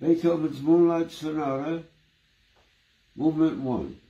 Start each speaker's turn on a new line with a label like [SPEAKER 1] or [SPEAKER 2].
[SPEAKER 1] Beethoven's Moonlight Sonata, Movement 1.